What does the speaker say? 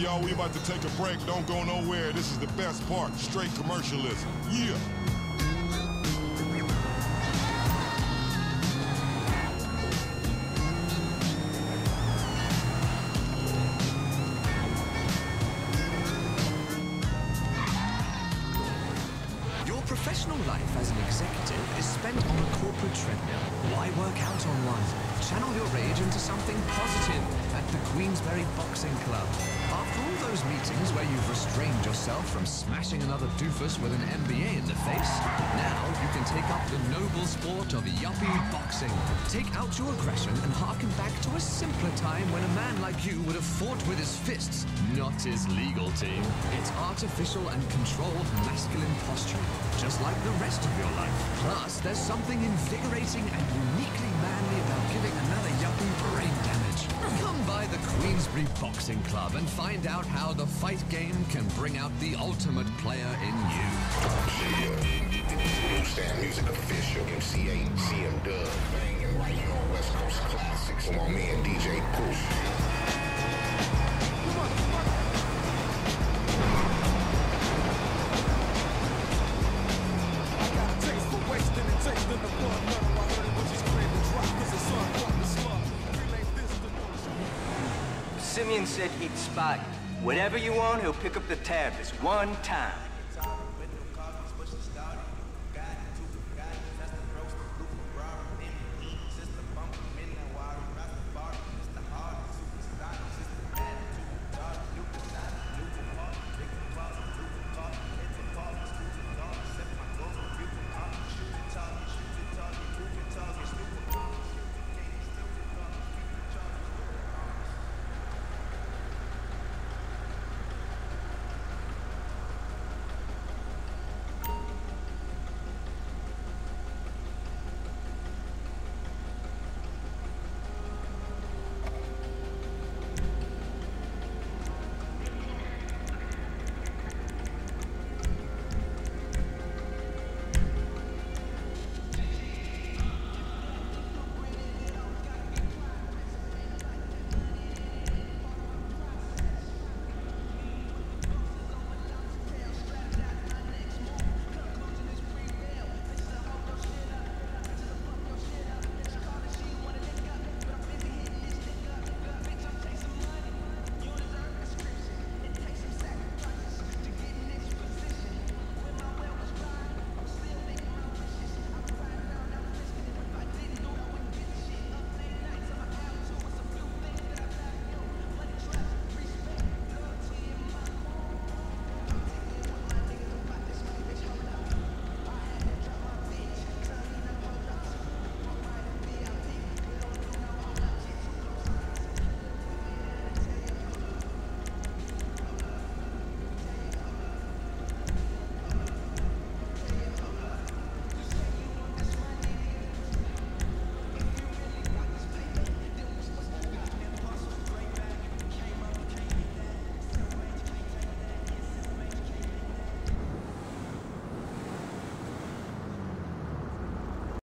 Y'all, we about to take a break. Don't go nowhere. This is the best part. Straight commercialism. Yeah. Your professional life as an executive is spent on a corporate treadmill. Why work out on one? Channel your rage into something positive at the Queensberry Boxing Club. All those meetings where you've restrained yourself from smashing another doofus with an MBA in the face, now you can take up the noble sport of yuppie boxing. Take out your aggression and harken back to a simpler time when a man like you would have fought with his fists, not his legal team. It's artificial and controlled masculine posture, just like the rest of your life. Plus, there's something invigorating and uniquely manly about giving another yuppie brain Queensbury Boxing Club and find out how the fight game can bring out the ultimate player in you. New Stand Music Official, MC8, CM Dub, banging right here on West Coast Classics. Come on, me and DJ Pooh. Simeon said he'd spot you. Whatever you want, he'll pick up the tab this one time.